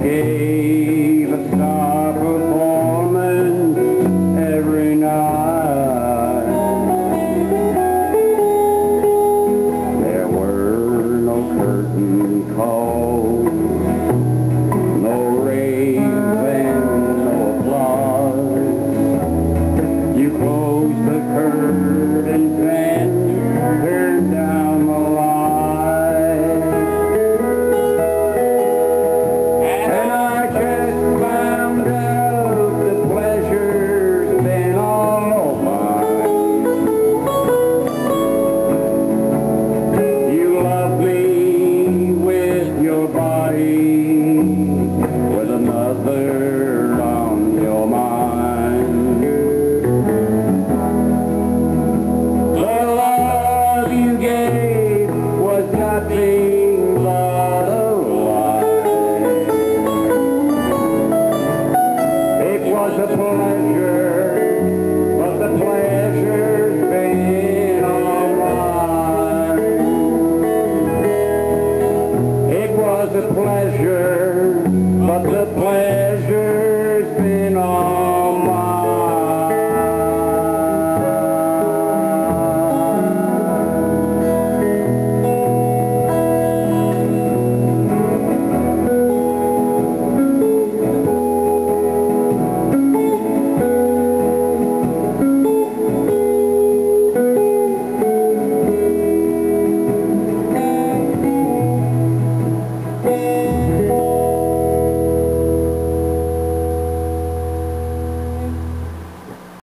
hey. was. It was a pleasure, but the pleasure's been. It was a pleasure, but the pleasure